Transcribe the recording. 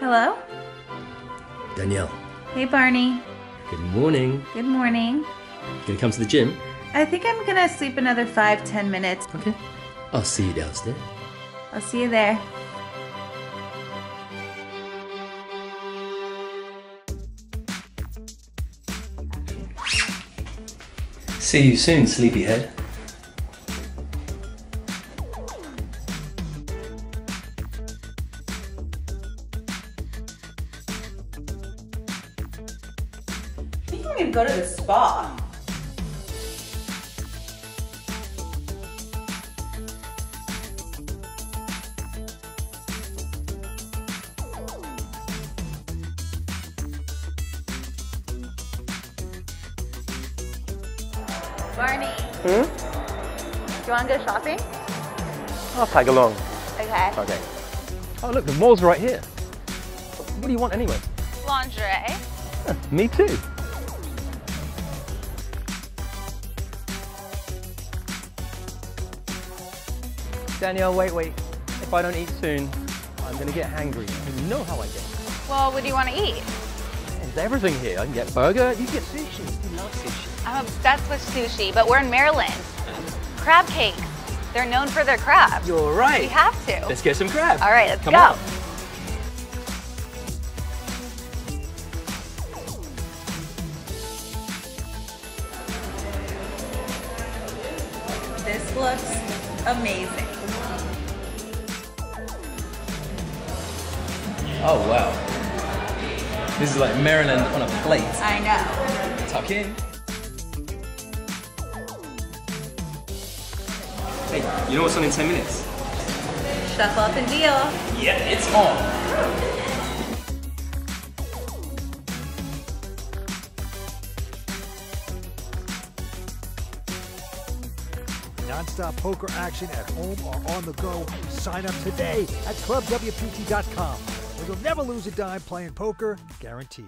Hello? Danielle, Hey, Barney. good morning. Good morning. Gonna come to the gym? I think I'm gonna sleep another five, ten minutes. Okay. I'll see you downstairs. I'll see you there. See you soon, sleepyhead. You can even go to the spa. Barney. Hmm? Do you want to go shopping? I'll tag along. Okay. Okay. Oh, look, the mall's right here. What do you want anyway? Lingerie. Huh, me too. Danielle, wait, wait. If I don't eat soon, I'm gonna get hangry. You know how I get. Well, what do you want to eat? There's everything here. I can get burger. You can get sushi. You love sushi. I'm obsessed with sushi, but we're in Maryland. Crab cakes. They're known for their crabs. You're right. We have to. Let's get some crab. All right, let's Come go. on. This looks amazing. Oh, wow. This is like Maryland on a plate. I know. Tuck in. Hey, you know what's on in 10 minutes? Shuffle up and deal. Yeah, it's on. Non-stop poker action at home or on the go. Sign up today at clubwpt.com where you'll never lose a dime playing poker, guaranteed.